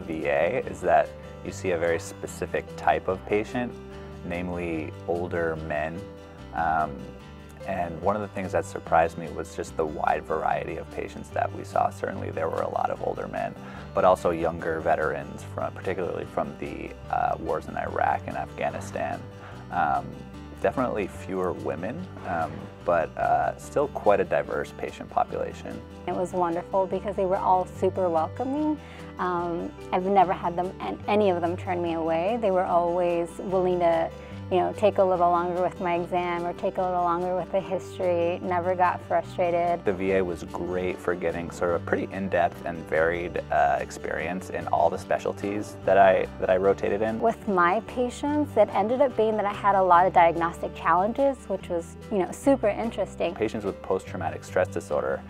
VA is that you see a very specific type of patient, namely older men. Um, and one of the things that surprised me was just the wide variety of patients that we saw. Certainly there were a lot of older men, but also younger veterans, from, particularly from the uh, wars in Iraq and Afghanistan. Um, definitely fewer women, um, but uh, still quite a diverse patient population. It was wonderful because they were all super welcoming. Um, I've never had them, and any of them turn me away. They were always willing to you know, take a little longer with my exam or take a little longer with the history, never got frustrated. The VA was great for getting sort of a pretty in-depth and varied uh, experience in all the specialties that I, that I rotated in. With my patients, it ended up being that I had a lot of diagnostic challenges, which was, you know, super interesting. Patients with post-traumatic stress disorder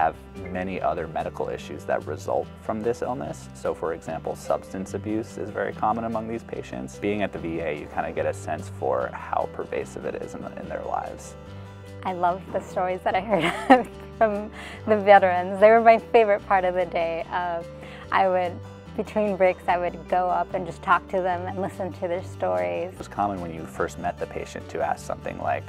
have many other medical issues that result from this illness. So for example, substance abuse is very common among these patients. Being at the VA, you kind of get a sense for how pervasive it is in, in their lives. I love the stories that I heard from the veterans. They were my favorite part of the day. Uh, I would between breaks, I would go up and just talk to them and listen to their stories. It was common when you first met the patient to ask something like,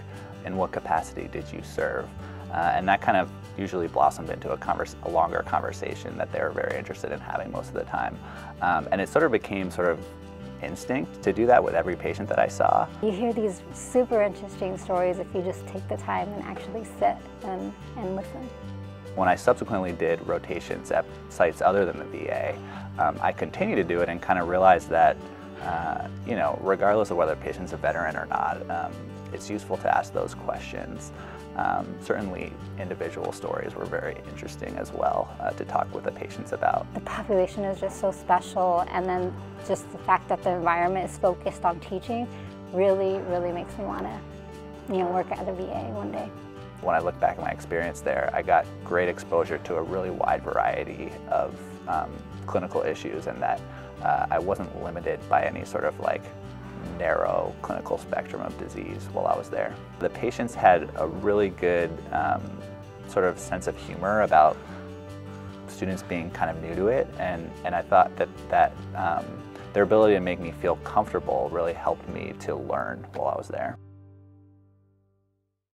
in what capacity did you serve? Uh, and that kind of usually blossomed into a, converse, a, longer conversation that they were very interested in having most of the time. Um, and it sort of became sort of instinct to do that with every patient that I saw. You hear these super interesting stories if you just take the time and actually sit and, and listen. When I subsequently did rotations at sites other than the VA, um, I continued to do it and kind of realized that, uh, you know, regardless of whether a patient's a veteran or not, um, it's useful to ask those questions. Um, certainly individual stories were very interesting as well uh, to talk with the patients about. The population is just so special and then just the fact that the environment is focused on teaching really, really makes me want to you know, work at the VA one day. When I look back at my experience there, I got great exposure to a really wide variety of um, clinical issues and that uh, I wasn't limited by any sort of like narrow clinical spectrum of disease while I was there. The patients had a really good um, sort of sense of humor about students being kind of new to it and, and I thought that, that um, their ability to make me feel comfortable really helped me to learn while I was there.